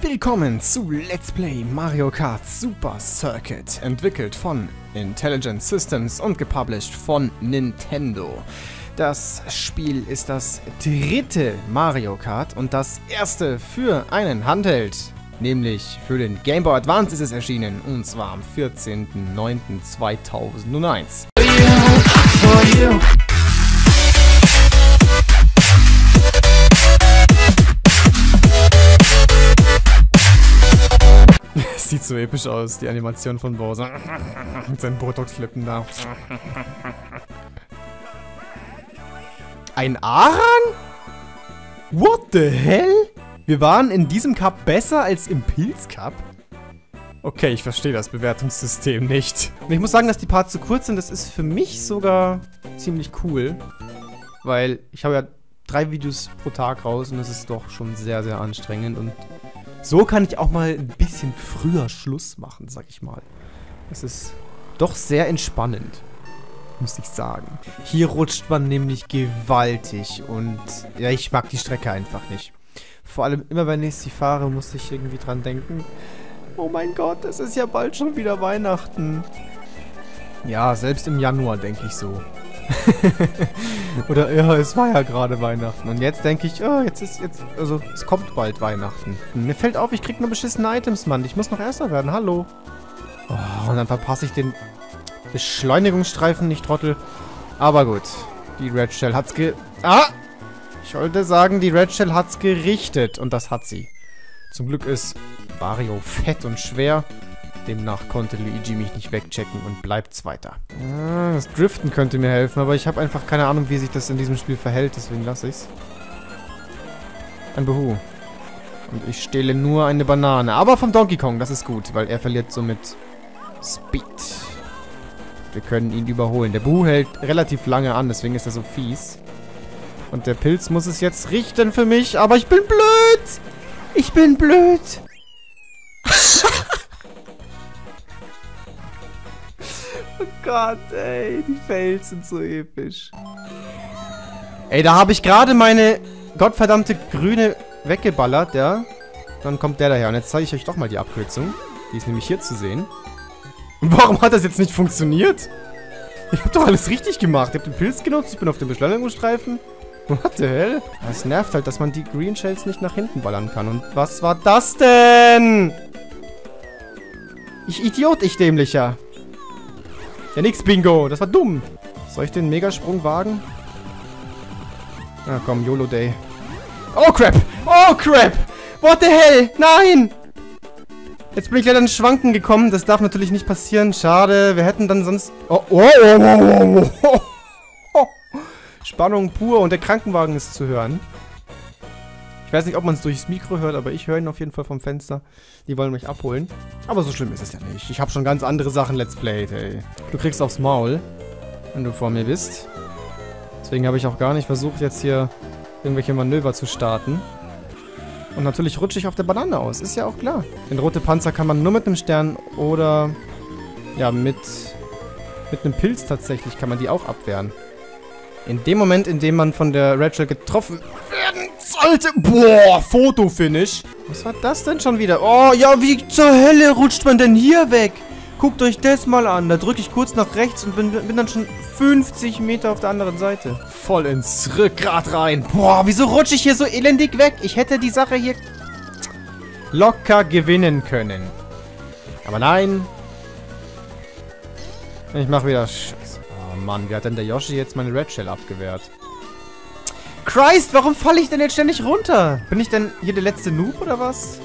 Willkommen zu Let's Play Mario Kart Super Circuit, entwickelt von Intelligent Systems und gepublished von Nintendo. Das Spiel ist das dritte Mario Kart und das erste für einen Handheld. Nämlich für den Game Boy Advance ist es erschienen, und zwar am 14.09.2001. Sieht so episch aus, die Animation von Bowser. Mit seinen Botox-Lippen da. Ein Aran? What the hell? Wir waren in diesem Cup besser als im Pilz Cup? Okay, ich verstehe das Bewertungssystem nicht. Ich muss sagen, dass die Parts zu kurz sind. Das ist für mich sogar ziemlich cool. Weil ich habe ja drei Videos pro Tag raus und das ist doch schon sehr, sehr anstrengend. Und so kann ich auch mal ein bisschen früher Schluss machen, sag ich mal. Das ist doch sehr entspannend, muss ich sagen. Hier rutscht man nämlich gewaltig und ja, ich mag die Strecke einfach nicht. Vor allem immer, wenn ich sie fahre, muss ich irgendwie dran denken. Oh mein Gott, es ist ja bald schon wieder Weihnachten. Ja, selbst im Januar denke ich so. Oder ja, es war ja gerade Weihnachten. Und jetzt denke ich, oh, jetzt ist jetzt, also es kommt bald Weihnachten. Mir fällt auf, ich krieg nur beschissene Items, Mann. Ich muss noch Erster werden, hallo. Oh, und dann verpasse ich den Beschleunigungsstreifen, nicht Trottel. Aber gut, die Red Shell hat's ge... Ah! Ich wollte sagen, die Red Shell hat's gerichtet. Und das hat sie. Zum Glück ist Wario fett und schwer. Demnach konnte Luigi mich nicht wegchecken und bleibt Zweiter. Ah, das Driften könnte mir helfen, aber ich habe einfach keine Ahnung, wie sich das in diesem Spiel verhält, deswegen lasse ich's. Ein Behu. Und ich stehle nur eine Banane. Aber vom Donkey Kong, das ist gut, weil er verliert somit Speed. Wir können ihn überholen. Der Buhu hält relativ lange an, deswegen ist er so fies. Und der Pilz muss es jetzt richten für mich, aber ich bin blöd! Ich bin blöd! Oh Gott, ey. Die Fails sind so episch. Ey, da habe ich gerade meine gottverdammte grüne weggeballert, ja. Dann kommt der daher. Und jetzt zeige ich euch doch mal die Abkürzung. Die ist nämlich hier zu sehen. Und warum hat das jetzt nicht funktioniert? Ich habe doch alles richtig gemacht. Ich habe den Pilz genutzt, ich bin auf dem Beschleunigungsstreifen. What the hell? Es nervt halt, dass man die Green Shells nicht nach hinten ballern kann. Und was war das denn? Ich Idiot, ich dämlicher. Ja, nix, Bingo. Das war dumm. Soll ich den Megasprung wagen? Na komm, YOLO Day. Oh, crap. Oh, crap. What the hell? Nein. Jetzt bin ich leider in Schwanken gekommen. Das darf natürlich nicht passieren. Schade. Wir hätten dann sonst... Oh, oh, oh, oh, oh, oh. oh. Spannung pur. Und der Krankenwagen ist zu hören. Ich weiß nicht, ob man es durchs Mikro hört, aber ich höre ihn auf jeden Fall vom Fenster. Die wollen mich abholen. Aber so schlimm ist es ja nicht. Ich habe schon ganz andere Sachen Let's Played, ey. Du kriegst aufs Maul, wenn du vor mir bist. Deswegen habe ich auch gar nicht versucht, jetzt hier irgendwelche Manöver zu starten. Und natürlich rutsche ich auf der Banane aus. Ist ja auch klar. Den rote Panzer kann man nur mit einem Stern oder... Ja, mit... Mit einem Pilz tatsächlich kann man die auch abwehren. In dem Moment, in dem man von der Rachel getroffen werden sollte. Boah, Fotofinish. Was war das denn schon wieder? Oh, ja, wie zur Hölle rutscht man denn hier weg? Guckt euch das mal an. Da drücke ich kurz nach rechts und bin, bin dann schon 50 Meter auf der anderen Seite. Voll ins Rückgrat rein. Boah, wieso rutsche ich hier so elendig weg? Ich hätte die Sache hier locker gewinnen können. Aber nein. Ich mache wieder... Scheiße. Oh Mann, wie hat denn der Yoshi jetzt meine Red Shell abgewehrt? Christ, warum falle ich denn jetzt ständig runter? Bin ich denn hier der letzte Noob oder was?